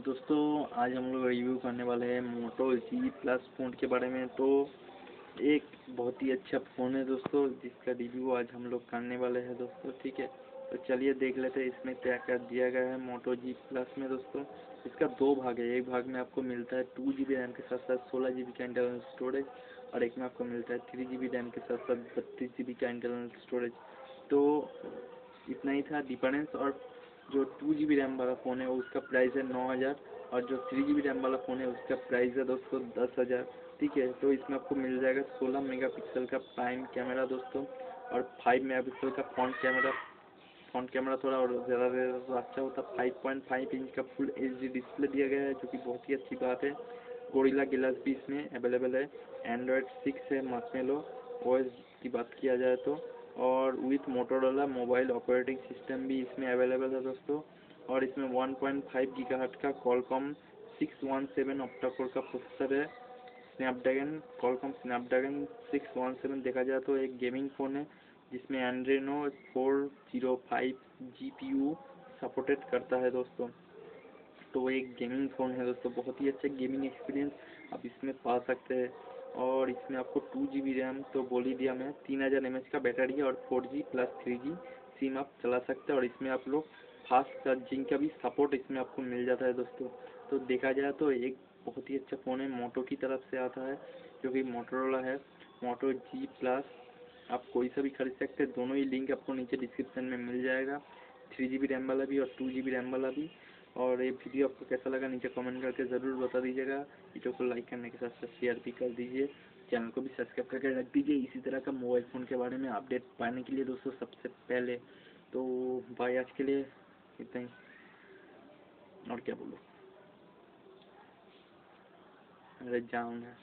दोस्तों, आज हम लोग रिव्यू करने वाले हैं मोटो जी प्लस फ़ोन के बारे में। तो एक बहुत ही अच्छा फ़ोन है दोस्तों, जिसका रिव्यू आज हम लोग करने वाले हैं दोस्तों, ठीक है? तो चलिए देख लेते हैं, इसमें क्या क्या दिया गया है मोटो जी प्लस में दोस्तों। इसका दो भाग है, एक भाग में आपको मिलता है टू जी बी रैम के साथ साथ सोलह जी बी का इंटरनल स्टोरेज और एक में आपको मिलता है थ्री जी बी रैम के साथ साथ बत्तीस जी बी का इंटरनल स्टोरेज तो इतना ही था डिफरेंस और जो टू जी बी रैम वाला फ़ोन है, उसका प्राइस है नौ हज़ार और जो थ्री जी बी रैम वाला फ़ोन है, उसका प्राइस है दोस्तों दस हज़ार। ठीक है तो इसमें आपको मिल जाएगा सोलह मेगा पिक्सल का प्राइम कैमरा दोस्तों और फाइव मेगा पिक्सल का फ्रंट कैमरा फ्रंट कैमरा थोड़ा और ज़्यादा अच्छा होता। है फाइव पॉइंट फाइव इंच का फुल एच डी डिस्प्ले दिया गया है, जो कि बहुत ही अच्छी बात है। गोरिल्ला गिलास भी इसमें अवेलेबल है। एंड्रॉयड सिक्स है मार्शमेलो ओ की बात किया जाए तो। और with Motorola mobile operating system भी इसमें अवेलेबल है दोस्तों। और इसमें 1.5 पॉइंट गीगाहर्ट्ज का हट का कॉलकॉम सिक्स 617 ऑक्टा कोर का प्रोसेसर है। स्नैपड्रैगन कॉलकॉम स्नैपड्रैगन 617 देखा जाए तो एक गेमिंग फ़ोन है, जिसमें Adreno four zero 405 GPU supported करता है दोस्तों। तो एक गेमिंग फ़ोन है दोस्तों, बहुत ही अच्छा गेमिंग एक्सपीरियंस आप इसमें पा सकते हैं। और इसमें आपको टू जी बी रैम तो बोल ही दिया मैं तीन हज़ार एम एच का बैटरी है और four G plus three G SIM आप चला सकते हैं और इसमें आप लोग फास्ट चार्जिंग का भी सपोर्ट इसमें आपको मिल जाता है दोस्तों। तो देखा जाए तो एक बहुत ही अच्छा फ़ोन है मोटो की तरफ़ से आता है, जो कि मोटरोला है। मोटो जी प्लस आप कोई सा भी खरीद सकते हैं, दोनों ही लिंक आपको नीचे डिस्क्रिप्शन में मिल जाएगा। थ्री जी बी रैम वाला भी और टू जी बी रैम वाला भी। और ये वीडियो आपको कैसा लगा नीचे कमेंट करके ज़रूर बता दीजिएगा। वीडियो को लाइक करने के साथ साथ शेयर भी कर दीजिए। चैनल को भी सब्सक्राइब करके रख दीजिए। इसी तरह का मोबाइल फ़ोन के बारे में अपडेट पाने के लिए दोस्तों सबसे पहले तो भाई आज के लिए। इतना ही। और क्या बोलो? अरे जाऊँगा